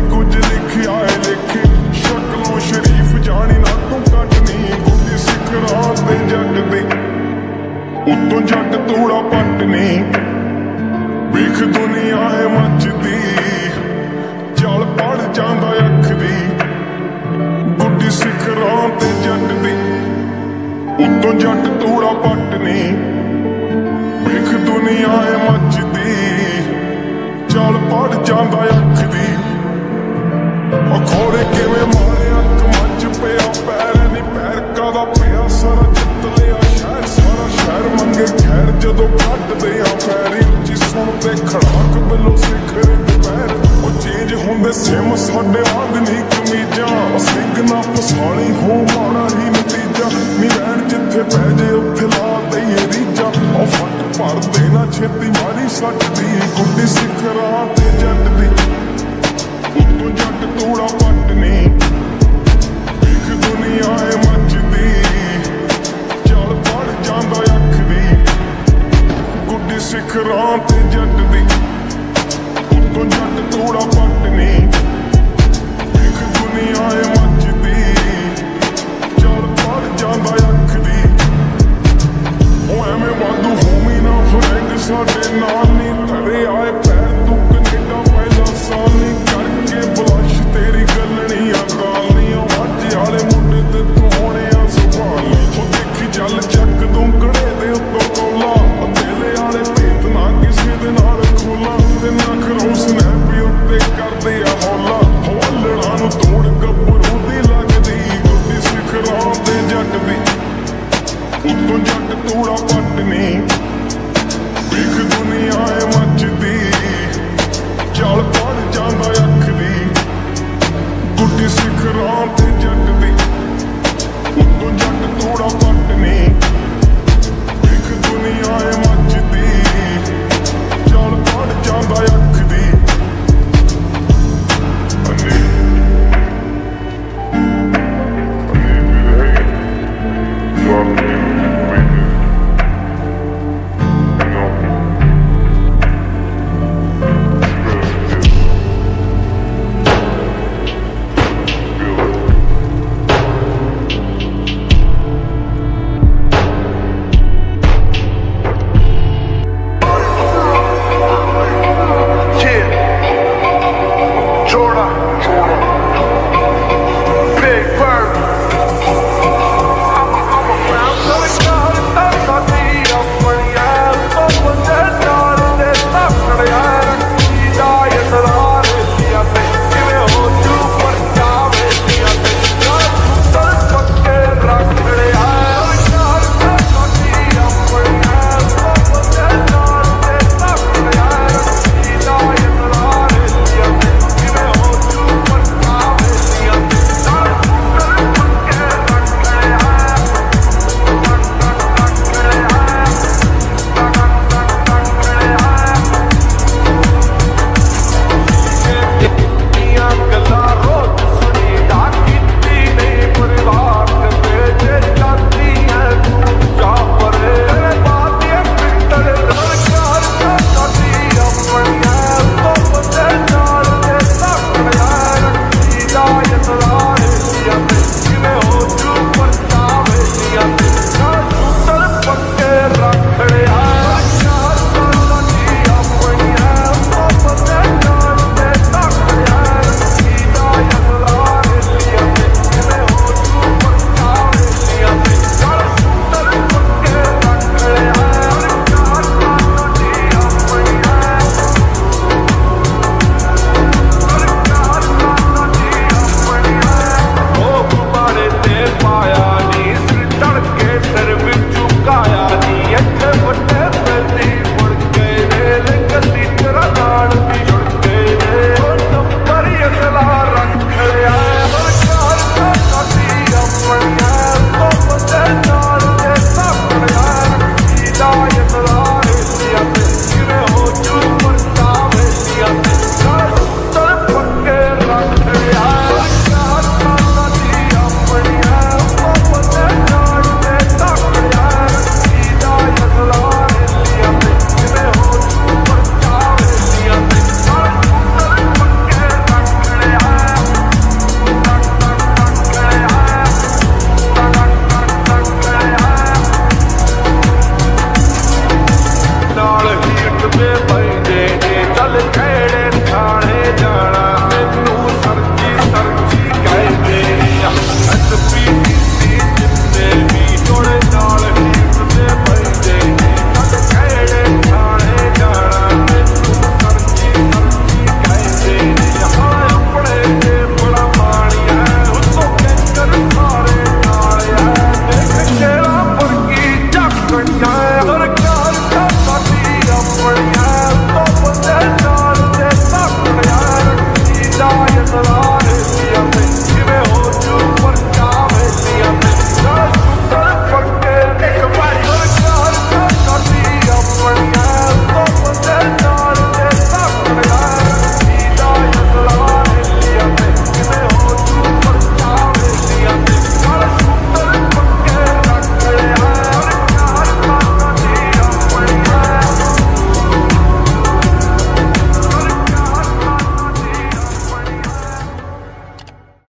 ਨਹੀਂ ਲਿਖਿਆ ਹੈ ਸ਼ਰੀਫ ਜਾਣੀ ਨਾ ਤੂੰ ਨਹੀਂ ਗੁੱਡੀ ਸਿਖਰਾਂ ਤੇ ਜੱਟ ਦੇ ਉਤੋਂ ਜੱਟ ਤੋੜਾ ਪੱਟ ਨਹੀਂ ਵੇਖ ਦੁਨੀਆ ਹੈ ਮੱਚਦੀ ਖੜਾਕ ਬਿੱਲੋ ਸਿਖਰ ਪੈਰ। ਉਹ ਚੇਂਜ ਹੁੰਦੇ ਸਿਮ ਸਾਡੇ ਵਾਂਗ ਨਹੀਂ ਕਮੀਜ਼ਾਂ। ਸਿੰਘ ਨਾ ਫਸਾਲੀ ਹੋ ਮਾੜਾ ਹੀ ਨਤੀਜਾ। ਨੀ ਜਿੱਥੇ ਪੈ ਜੇ ਉੱਥੇ ਲਾ ਦਈਏ ਰੀਜਾ ਉਹ ਫੱਟ ਭਰਦੇ ਨਾ ਛੇਤੀ ਮਾਰੀ ਸੱਟ ਦੀ। ਗੁੱਡੀ ਸਿਖਰਾਂ ਤੇ ਜੱਟ ਦੀ। ਉੱਤੋਂ ਜੱਟ ਤੂੜਾ ਪੱਟ ਨਹੀਂ ਵੇਖ ਦੁਨੀਆ ਹੈ ਗੁੱਡੀ ਤੇ ਜੱਟ ਦੀ ਉੱਤੋਂ ਜੱਟ ਤੂੜਾ ਪੱਟ ਨਹੀਂ ਵੇਖ ਦੁਨੀਆ ਹੈ ਵੱਡੀ ਸਿਖਰਾਂ ਤੇ ਜੱਟ ਦੀ। ਉਦੋਂ ਜੱਟ ਥੋੜਾ ਵੱਟ